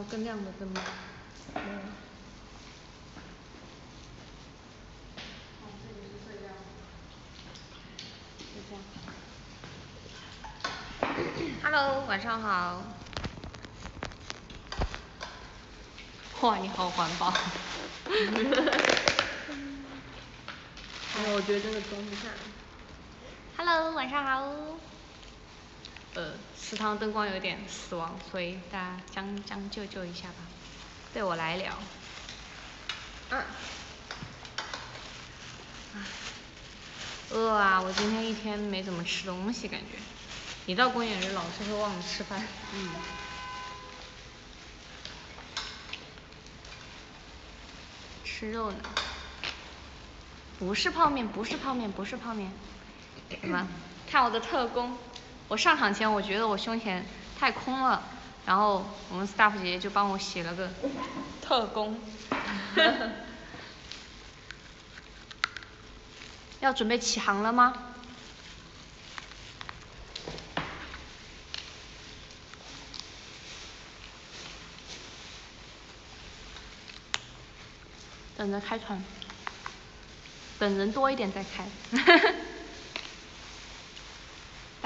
有更亮的灯吗？没有。哦这里是最亮的。就这样。Hello 晚上好。哇你好环保。哎呀我觉得这个装不下。Hello 晚上好呃食堂灯光有点死亡，所以大家将将就就一下吧。对我来了。啊饿啊我今天一天没怎么吃东西感觉。一到公演日老是会忘了吃饭。嗯。吃肉呢？不是泡面不是泡面不是泡面。什么？看我的特工我上场前我觉得我胸前太空了然后我们 staff 姐姐就帮我写了个 特工 要准备起航了吗？等着开船等人多一点再开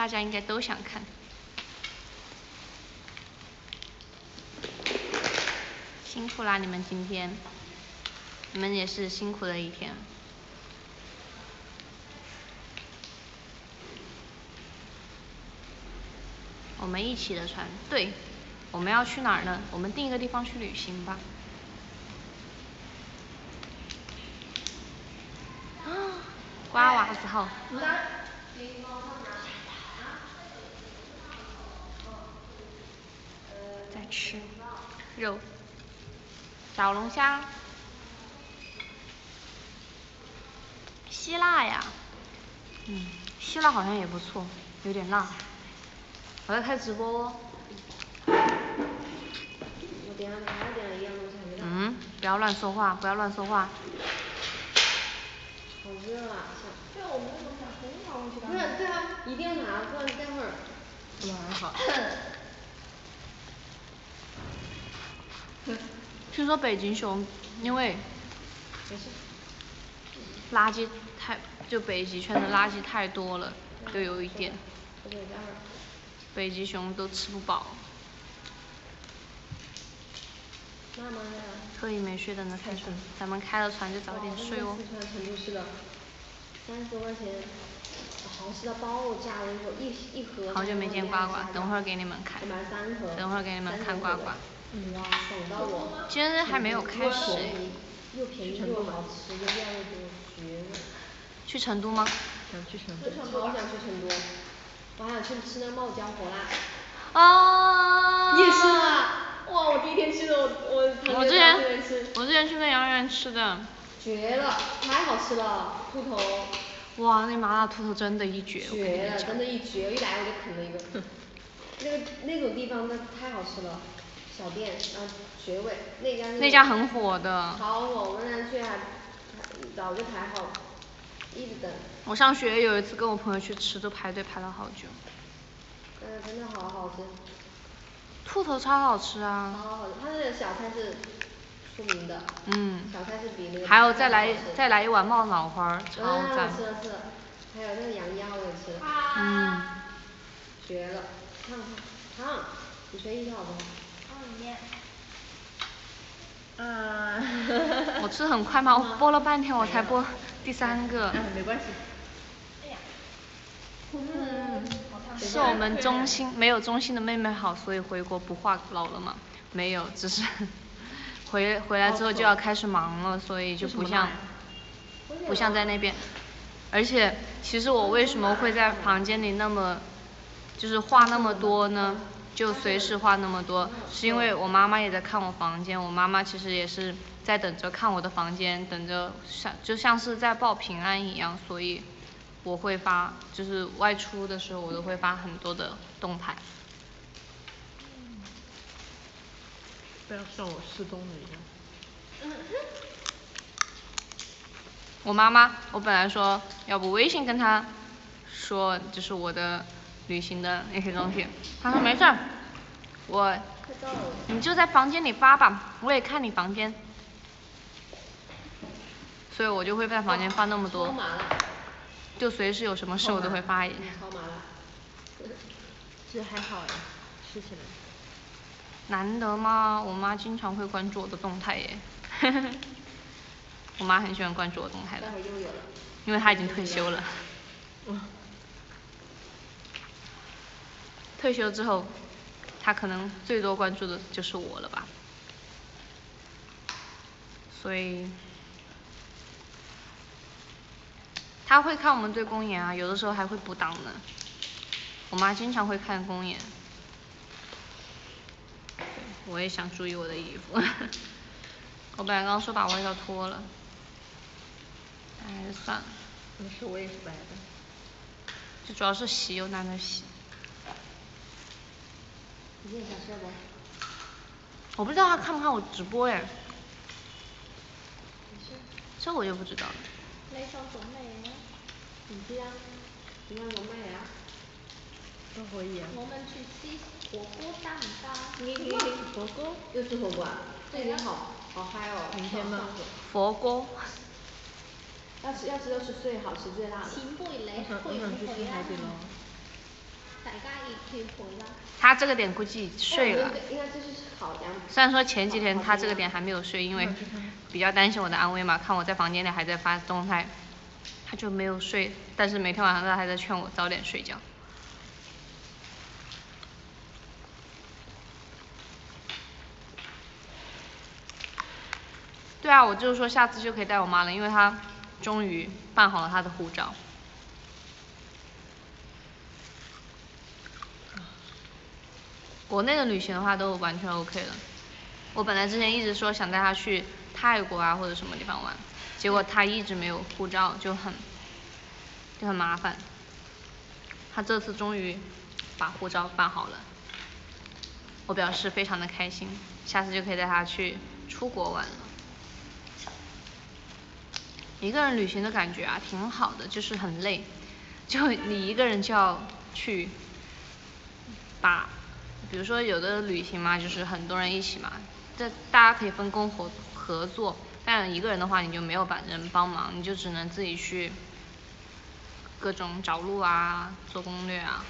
大家应该都想看。辛苦啦你们今天。你们也是辛苦的一天。我们一起的船对。我们要去哪儿呢？我们定一个地方去旅行吧。瓜娃子号吃肉。小龙虾。希腊呀嗯希腊好像也不错有点辣。我在开直播哦嗯不要乱说话不要乱说话好热啊对啊我们这个空调忘记不是对啊一定要拿不然待会儿。晚上好 听说北极熊因为垃圾太就北极圈的垃圾太多了就有一点北极熊都吃不饱。特意没睡的呢开船咱们开了船就早点睡哦。四川成都市的三十多块钱好吃到爆炸我跟你说一一盒好久没见呱呱等会儿给你们看等会儿给你们看呱呱哇爽到我。今天还没有开始。诶又便宜又好吃又料又多绝了去成都。吗想去成真的好想去成都。我还想去吃那个冒椒火辣。啊。你也吃了哇我第一天去的我我我之前我之前去跟杨园吃的。绝了太好吃了兔头。哇那麻辣兔头真的一绝绝了真的一绝一来我就啃了一个。那个那种地方那太好吃了小店然后绝味那家那家很火的。超火我们那天去还排早就排好一直等。我上学有一次跟我朋友去吃都排队排了好久。嗯真的好好吃。兔头超好吃超啊好吃它那个小菜是出名的嗯小菜是比那个还有再来再来一碗冒脑花超赞我吃了吃了还有那个羊腰我也吃了嗯。绝了。烫烫烫你学一下好不好面。啊。我吃很快吗？我播了半天我才播第三个。嗯没关系。嗯。是我们中心没有中心的妹妹好所以回国不话痨了吗没有只是 回回来之后就要开始忙了所以就不像不像在那边。而且其实我为什么会在房间里那么就是话那么多呢就随时话那么多是因为我妈妈也在看我房间我妈妈其实也是在等着看我的房间等着像就像是在报平安一样所以我会发就是外出的时候我都会发很多的动态。不要像我失踪了一样。我妈妈我本来说要不微信跟她说就是我的旅行的那些东西他说没事儿我快到了。你就在房间里发吧，我也看你房间。所以我就会在房间发那么多。就随时有什么事我都会发一。超麻了。其实还好呀，吃起来。难得吗？我妈经常会关注我的动态耶。我妈很喜欢关注我动态的。因为她已经退休了。退休之后，他可能最多关注的就是我了吧。所以。他会看我们对公演啊，有的时候还会补档呢。我妈经常会看公演。我也想注意我的衣服。我本来刚刚说把外套脱了，还是算了。没事，我也是白的。就主要是洗又懒得洗。你现在想睡不？我不知道他看不看我直播哎。没事。这我就不知道了。你想做咩？唔知啊，點解做咩啊？都可以啊。我們去吃火鍋大唔得？你你火鍋？又吃火鍋啊？这好好嗨哦。明天吗？火鍋。要吃要吃就吃最好吃最辣的。前輩你去唔去啊？他这个点估计睡了。虽然说前几天他这个点还没有睡，因为比较担心我的安危嘛，看我在房间里还在发动态，他就没有睡。但是每天晚上他还在劝我早点睡觉。对啊，我就是说下次就可以带我妈了，因为她终于办好了她的护照。国内的旅行的话都完全 OK 了，我本来之前一直说想带他去泰国啊或者什么地方玩，结果他一直没有护照就很就很麻烦，他这次终于把护照办好了，我表示非常的开心，下次就可以带他去出国玩了。一个人旅行的感觉啊挺好的，就是很累，就你一个人就要去把。比如说有的旅行嘛，就是很多人一起嘛，这大家可以分工合合作，但一个人的话你就没有把人帮忙，你就只能自己去各种找路啊，做攻略啊，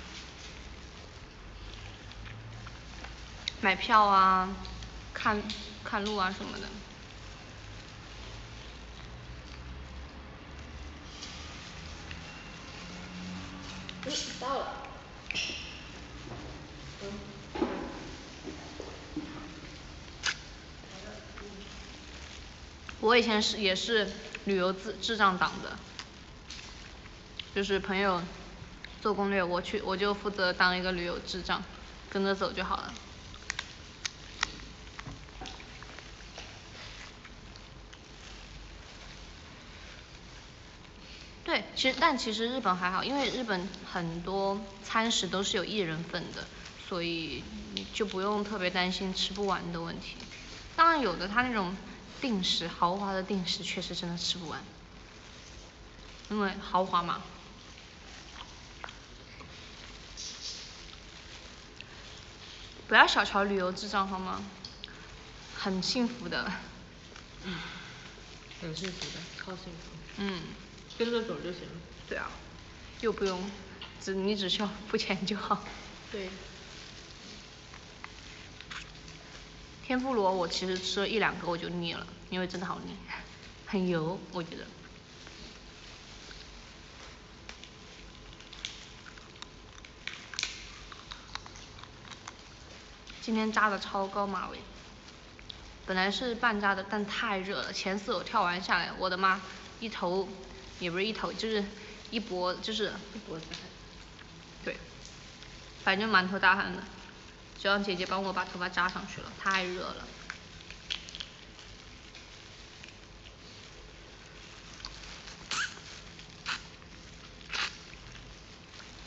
买票啊，看看路啊什么的。到了。我以前是也是旅游智智障党的，就是朋友做攻略，我去我就负责当一个旅游智障，跟着走就好了。对，其实但其实日本还好，因为日本很多餐食都是有一人份的，所以就不用特别担心吃不完的问题。当然有的他那种。定时豪华的定时确实真的吃不完，因为豪华嘛。不要小瞧旅游智障好吗？很幸福的。嗯。很幸福的，超幸福。嗯。跟着走就行了。对啊。又不用，只你只需要付钱就好。对。天妇罗我其实吃了一两个我就腻了，因为真的好腻，很油我觉得。今天扎的超高马尾，本来是半扎的，但太热了，前四我跳完下来，我的妈，一头也不是一头，就是一脖就是一脖子汗。对，反正满头大汗的。就让姐姐帮我把头发扎上去了，太热了。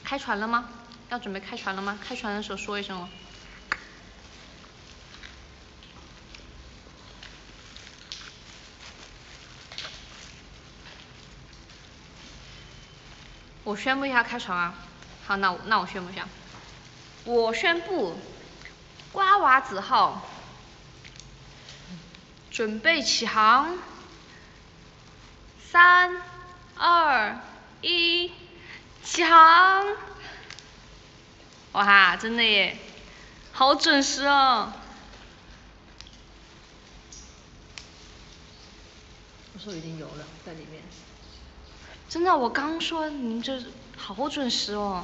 开船了吗？要准备开船了吗？开船的时候说一声哦。我宣布一下开船啊！好，那我那我宣布一下，我宣布。瓜娃子号，准备起航，三、二、一，起航！哇，真的耶，好准时哦！我手已经有了，在里面。真的，我刚说您这好准时哦，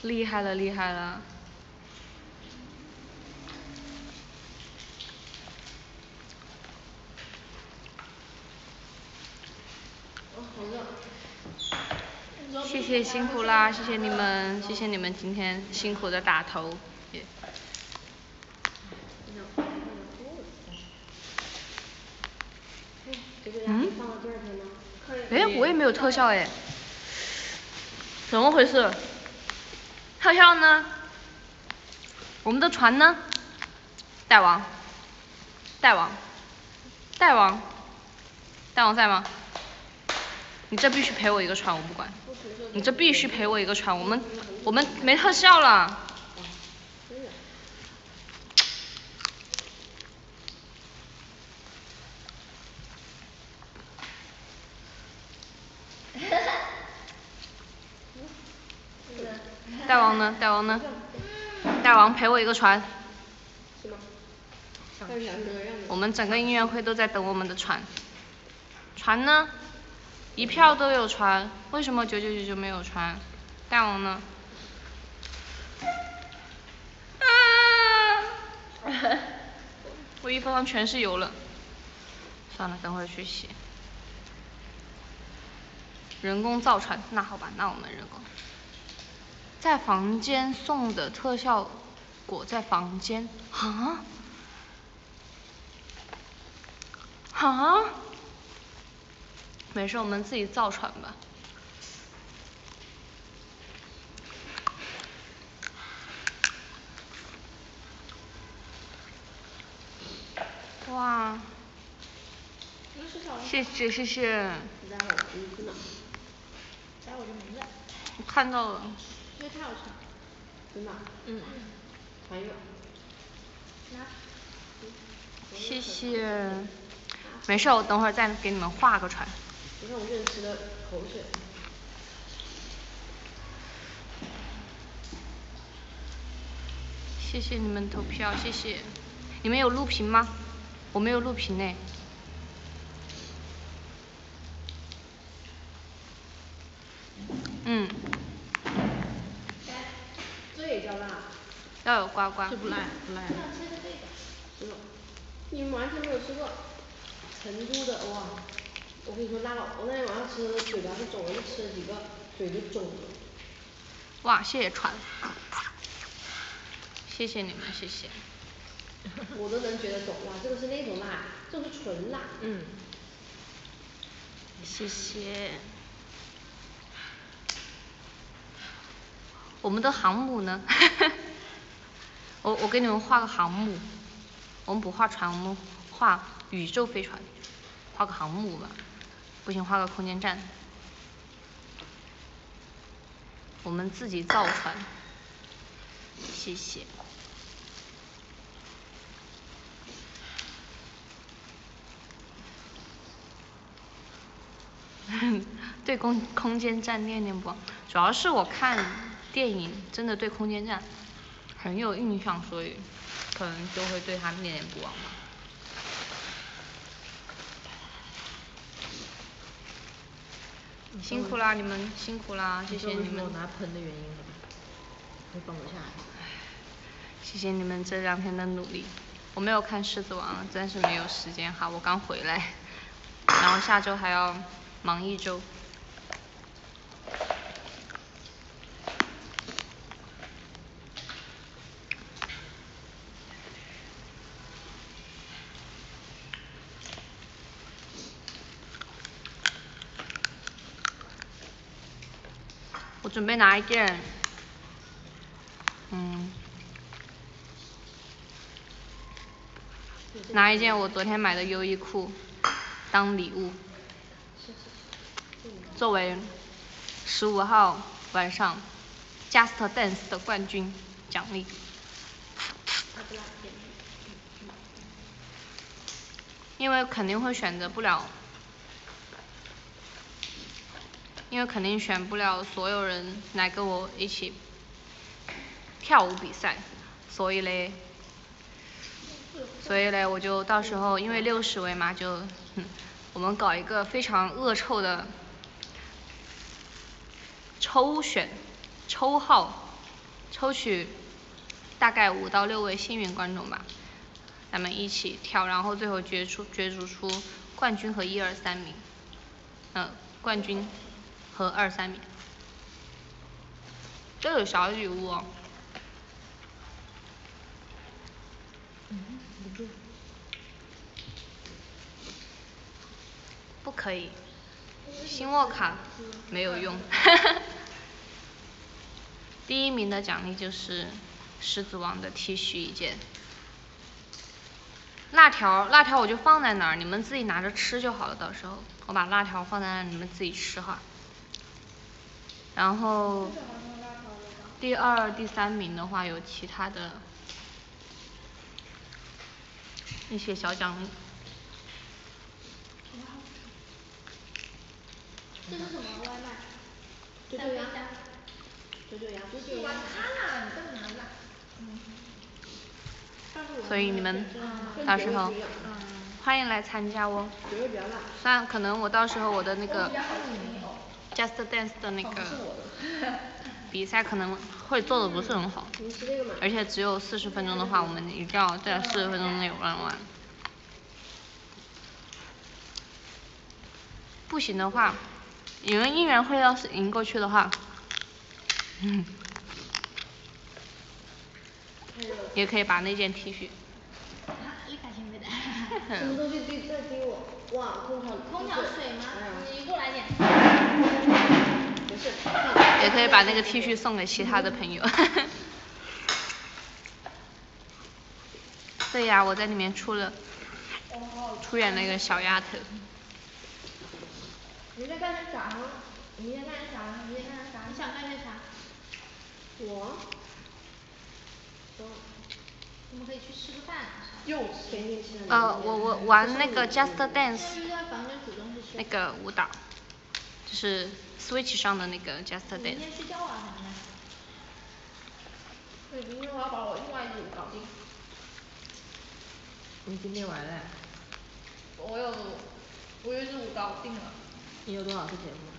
厉害了，厉害了。谢谢辛苦啦，谢谢你们，谢谢你们今天辛苦的打头。嗯？哎，我也没有特效哎，怎么回事？特效呢？我们的船呢？大王，大王，大王，大王在吗？你这必须赔我一个船，我不管。你这必须赔我一个船，我们我们没特效了。大王呢？大王呢？大王赔我一个船。我们整个音乐会都在等我们的船。船呢？一票都有船，为什么九九九就没有船？大王呢？啊！我衣服上全是油了，算了，等会儿去洗。人工造船，那好吧，那我们人工。在房间送的特效果在房间，啊？啊？没事，我们自己造船吧。哇！谢谢谢谢。看到了。因为太好吃了。真的？嗯。还有。谢谢。没事，我等会儿再给你们画个船。我认识的口水。谢谢你们投票，谢谢。你们有录屏吗？我没有录屏呢。嗯。这也叫辣？要有呱呱。这不辣不辣。是吗？你们完全没有吃过成都的哇。我跟你说辣到，我那天晚上吃的嘴巴都肿了，就吃了几个嘴都肿了。哇，谢谢船。谢谢你们，谢谢。我都能觉得肿，哇，这个是那种辣，这个是纯辣。嗯。谢谢。我们的航母呢？我我给你们画个航母。我们不画船，我们画宇宙飞船，画个航母吧。不行，画个空间站。我们自己造船，谢谢。对空空间站念念不忘，主要是我看电影真的对空间站很有印象，所以可能就会对他念念不忘吧。辛苦啦，你们辛苦啦，谢谢你们。拿盆的原因会放不下来。谢谢你们这两天的努力，我没有看狮子王，暂时没有时间哈，我刚回来，然后下周还要忙一周。准备拿一件，嗯，拿一件我昨天买的优衣库当礼物，作为十五号晚上 Just Dance 的冠军奖励。因为肯定会选择不了因为肯定选不了所有人来跟我一起跳舞比赛，所以嘞所以嘞我就到时候因为六十位嘛就我们搞一个非常恶臭的抽选抽号抽取大概五到六位幸运观众吧咱们一起跳，然后最后决出角逐出冠军和一二三名嗯冠军。和二三名都有小礼物哦。不可以星沃卡没有用。第一名的奖励就是狮子王的 T 恤一件。辣条辣条我就放在那儿，你们自己拿着吃就好了，到时候我把辣条放在那儿你们自己吃哈。然后第二第三名的话有其他的一些小奖励这是什么外卖九九鸭九九鸭是管他呢你干嘛呢所以你们到时候欢迎来参加哦。虽然可能我到时候我的那个 just dance 的那个比赛可能会做的不是很好而且只有四十分钟的话我们一定要在四十分钟内玩完。不行的话你们应援会要是赢过去的话 也可以把那件 T 恤。什么东西我哇空调空调水吗？你过来点。不是。也可以把那个 T 恤送给其他的朋友。对呀我在里面出了出演了一个小丫头。你在干点啥？呢你在干点啥？呢你在干点啥？你想干点啥？我？我们可以去吃个饭又呃我我玩那个 just dance 那个舞蹈就是 switch 上的那个 just dance 对明天我要把我另外一组搞定。你今天玩了。我有我有一支舞搞定了。你有多少个节目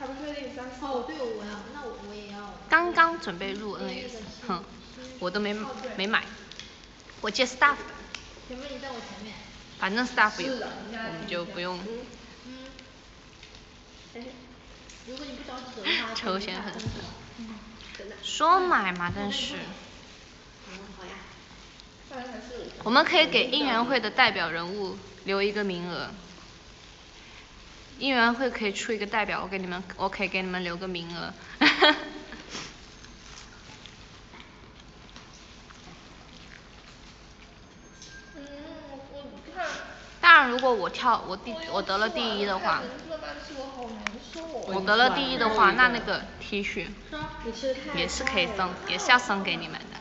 还不确定三四哦对我要那我我也要。刚刚准备入 N S 哼我都没没买。我借 staff 的。前面你在我前面。反正 staff 有我们就不用如果你不着急走 的话抽显粉丝说买嘛但是。我们可以给应援会的代表人物留一个名额应援会可以出一个代表我给你们我可以给你们留个名额。嗯我我看。当然如果我跳我第我得了第一的话我得了第一的话那那个 T 恤也是可以送也是要送给你们的。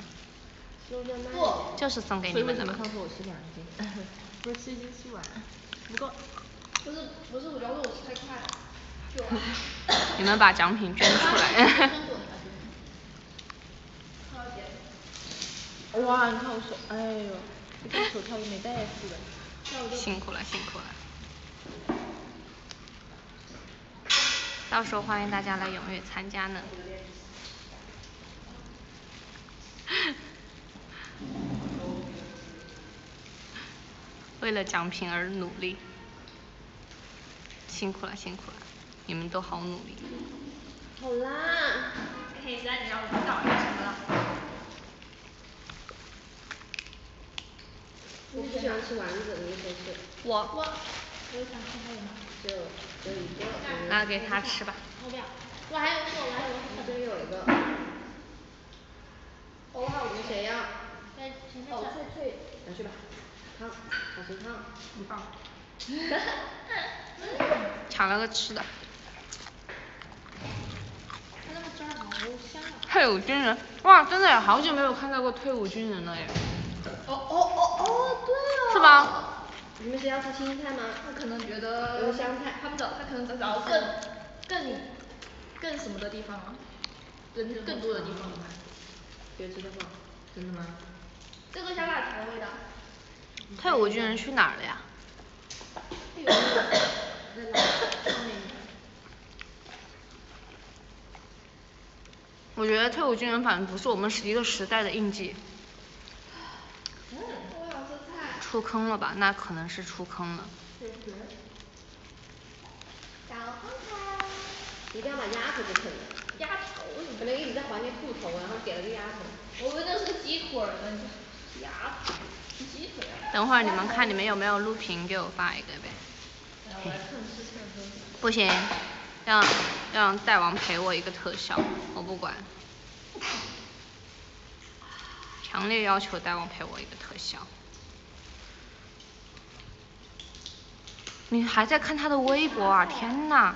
就是送给你们的嘛上次我吃两斤？不不够不是不是我觉得我吃太快了你们把奖品捐出来哇你看我手哎呦就跟手套都没戴似的辛苦了辛苦了。到时候欢迎大家来踊跃参加呢。为了奖品而努力辛苦了辛苦了。你们都好努力。好啦。可你要舞蹈干什么了？我不喜欢吃丸子你说是我。我也想吃还有吗？就就一个。那给他吃吧。我不要我还有一个我还有一个。这里有一个哦还有谁呀哦脆脆。拿去吧。汤好吃汤。你放 抢了个吃的它那个汁儿好香退伍军人，哇，真的好久没有看到过退伍军人了耶。哦哦哦哦，对哦。是吧？你们谁要吃青菜吗？他可能觉得有香菜，他们找他可能在找更更更什么的地方啊，人更多的地方。别吃的话。真的吗？这个香辣条的味道。退伍军人去哪儿了呀？我觉得退伍军人反正不是我们一个时代的印记。出坑了吧，那可能是出坑了。一定要把鸭头给啃了。鸭头。本来一直在怀念兔头，然后给了个鸭头。我是鸡腿儿呢，鸭头，鸡腿。等会儿你们看你们有没有录屏，给我发一个呗。不行，让让大王赔我一个特效，我不管。强烈要求大王赔我一个特效。你还在看他的微博啊？天哪！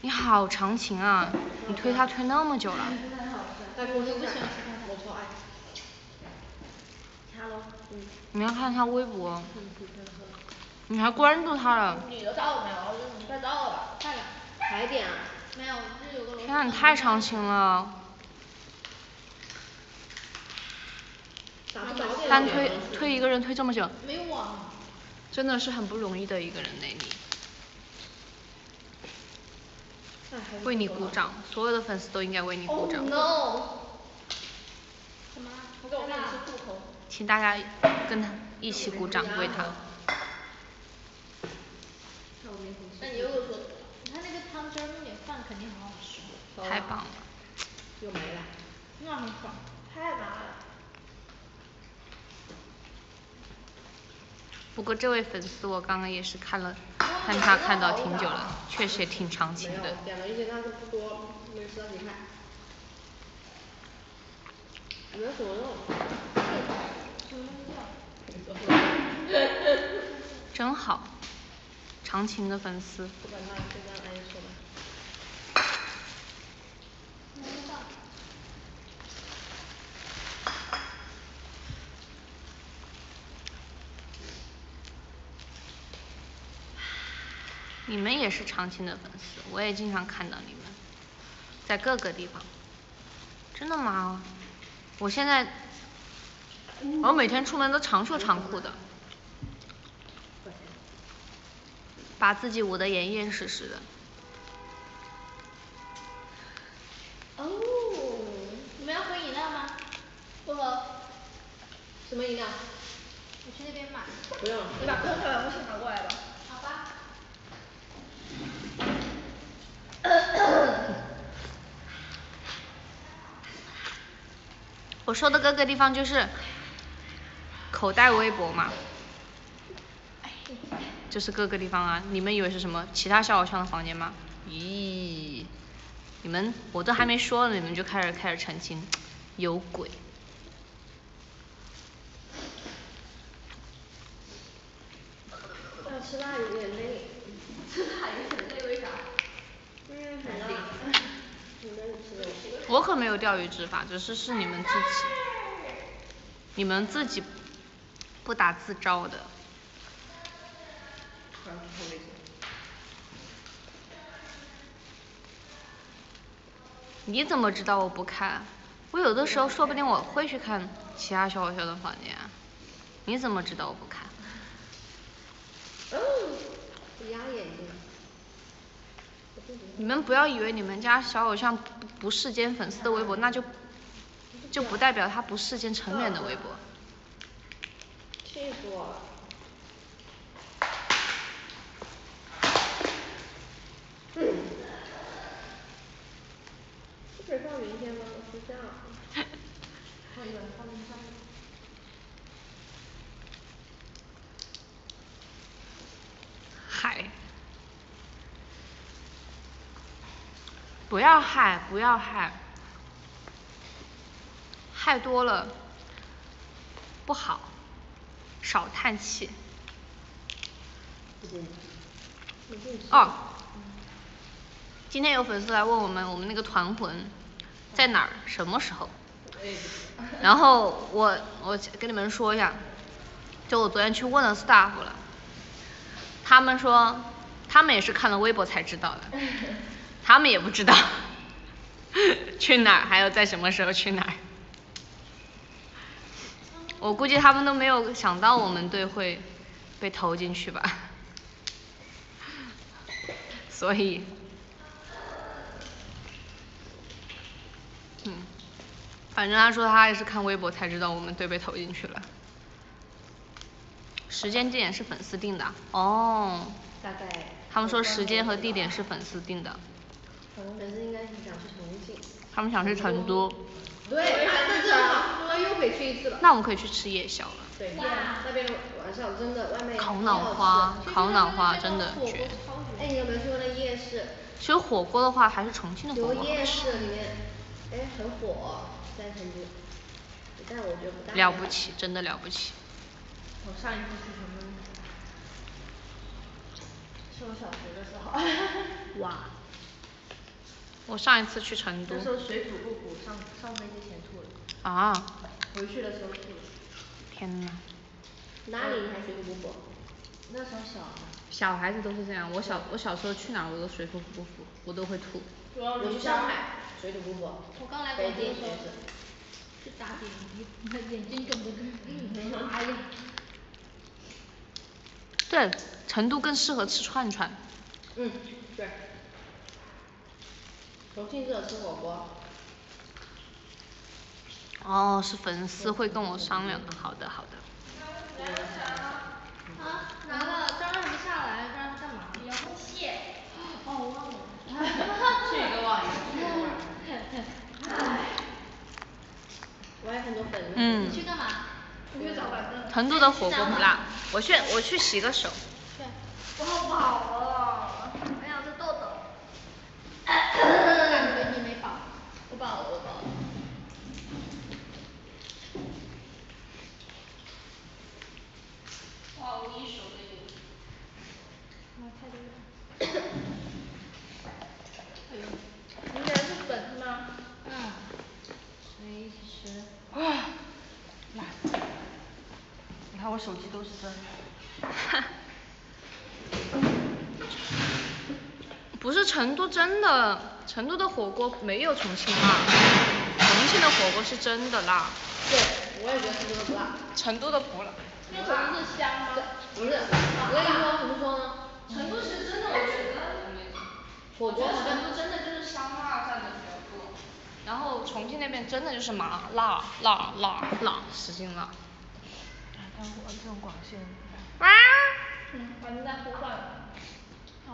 你好长情啊！你推他推那么久了。你要看他微博。你还关注他了？到了没有？你快到了吧。快点。快点啊。没有，这有个。天呐，你太长情了。单推推一个人推这么久。没网。真的是很不容易的一个人呢你。为你鼓掌，所有的粉丝都应该为你鼓掌。Oh no！什么？我给我。请大家跟他一起鼓掌为他。那你又说，他那个汤汁儿弄点饭肯定很好吃。太棒了。又没了。那很爽，太麻了。不过这位粉丝我刚刚也是看了，看他看到挺久了，确实也挺长情的。点了一些，但是不多，没吃到几块。没什么肉。真好，长情的粉丝。你们也是长青的粉丝，我也经常看到你们，在各个地方。真的吗？我现在，我每天出门都长袖长裤的。把自己捂得严严实实的。哦，你们要喝饮料吗？不喝。什么饮料？我去那边买。不用。你把空调遥控器拿过来吧。我说的各个地方就是口袋微博嘛。就是各个地方啊，你们以为是什么其他小偶像的房间吗？咦，你们我都还没说呢，你们就开始开始澄清，有鬼。要吃辣有点累。吃 辣有点累，为啥？因为很辣。我可没有钓鱼执法，只是是你们自己，你们自己不打自招的。你怎么知道我不看？我有的时候说不定我会去看其他小伙伴的房间。你怎么知道我不看？压眼睛。你们不要以为你们家小偶像不不世间粉丝的微博，那就就不代表他不世间成员的微博。气死我了。可以放明天吗？我睡觉。可以放冰箱。嗨。不要害，不要害，害多了不好，少叹气。哦。今天有粉丝来问我们，我们那个团魂在哪儿？什么时候？然后我我跟你们说一下，就我昨天去问了 staff 了，他们说他们也是看了微博才知道的，他们也不知道 去哪儿，还有在什么时候去哪儿。我估计他们都没有想到我们队会被投进去吧，所以，嗯，反正他说他也是看微博才知道我们队被投进去了。时间地点是粉丝定的，哦。大概。他们说时间和地点是粉丝定的。粉丝应该是想去重庆。他们想去成都。对，那正好，那又可以去一次了。那我们可以去吃夜宵了。对，那边晚上真的外面烤脑花，烤脑花真的绝。哎，你有没有去过那夜市？其实火锅的话，还是重庆的火锅有夜市里面，哎，很火，在成都。但我觉得不大。了不起，真的了不起。我上一次去成都，是我小学的时候。哇。我上一次去成都。那时候水土不服，上上飞机前吐了。啊。回去的时候吐了。天呐。哪里还水土不服？那时候小。小孩子都是这样，我小我小时候去哪儿我都水土不服，我都会吐。我去上海，水土不服。我刚来北京的时候，去打点滴，那眼睛肿的跟麻一样。对，成都更适合吃串串。嗯，对。重庆适合吃火锅。哦，是粉丝会跟我商量的，好的好的。啊，拿了，张还没下来，张干嘛？遥控器。哦，我忘了。去一个忘一个。我还很多粉丝。嗯。你去干嘛？我去找板凳。成都的火锅不辣，我去我去洗个手。去。我好饱啊，我想吃豆豆。感觉你没饱。我饱了我饱了。哇，我一手都有。哇，太多了。哎呦，你买的是粉是吗？嗯。谁吃？辣。你看我手机都是真的。不是成都真的，成都的火锅没有重庆辣，重庆的火锅是真的辣。对，我也觉得成都的不辣。成都的不辣。因为成都是香吗？不是，我跟你说怎么说呢？成都是真的我觉得。我觉得成都真的就是香辣占的比较多，然后重庆那边真的就是麻辣辣辣辣，使劲辣。但我这种广西人。哇。嗯，他们在呼唤。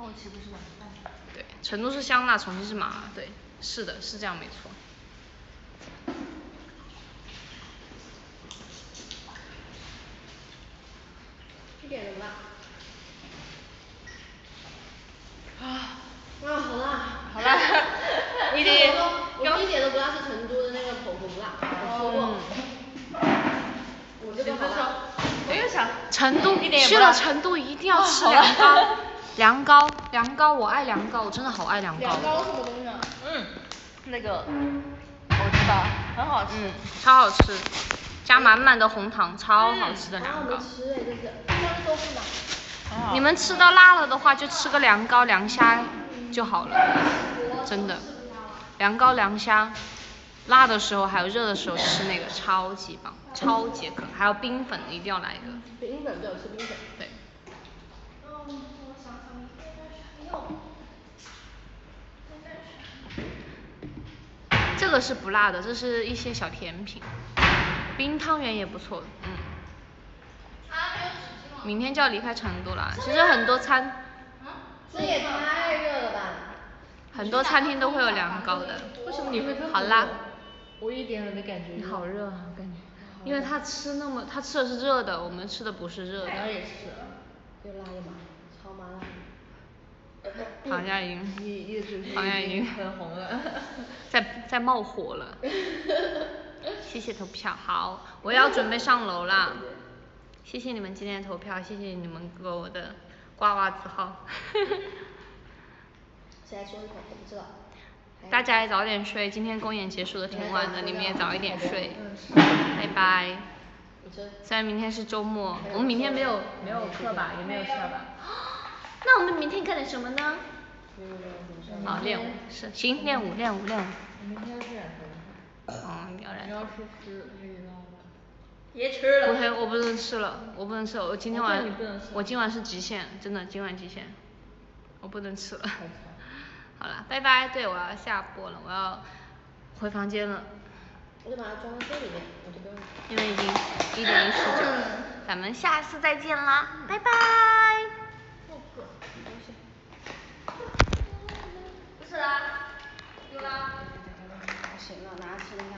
那我岂不是完蛋？对，成都是香辣，重庆是麻辣，对，是的，是这样没错。一点都不辣。啊，啊好辣。好辣。我说我一点都不辣是成都的那个火锅不辣，我说过。我这个好辣。我又想。成都去了成都一定要吃凉糕，凉糕凉糕我爱凉糕，我真的好爱凉糕。凉糕什么东西啊？嗯，那个我知道，很好吃。嗯，超好吃，加满满的红糖，超好吃的凉糕。啊没吃哎这是。酸豆腐脑。你们吃到辣了的话，就吃个凉糕凉虾就好了，真的。凉糕凉虾，辣的时候还有热的时候吃那个超级棒，超解渴，还有冰粉一定要来一个。冰粉对，我吃冰粉。对。嗯，我想想应该是还有。这个是不辣的，这是一些小甜品，冰汤圆也不错，嗯。明天就要离开成都了，其实很多餐。这也太热了吧。很多餐厅都会有凉糕的。为什么你会这么好辣。我一点都没感觉。你好热啊，感觉。因为他吃那么，他吃的是热的，我们吃的不是热的。我也是。又辣又麻，超麻辣。唐佳莹。唐佳莹。很红了。在在冒火了。谢谢投票，好，我要准备上楼啦。谢谢你们今天投票，谢谢你们给我的瓜娃子号。谁来说一口？我不知道。大家也早点睡，今天公演结束的挺晚的，你们也早一点睡。拜拜。虽然明天是周末，我们明天没有没有课吧，也没有事儿吧。那我们明天干点什么呢？哦练舞是行练舞练舞练舞。明天要吃点什么？哦要来别吃了不黑我不能吃了，我不能吃了，我今天晚我看你不能吃我今晚是极限，真的今晚极限，我不能吃了。好了，拜拜，对我要下播了，我要回房间了。我就把它装到这里面，我就不用因为已经一点一十九，咱们下次再见啦，拜拜。不是啦，有啦。行了，拿吃的下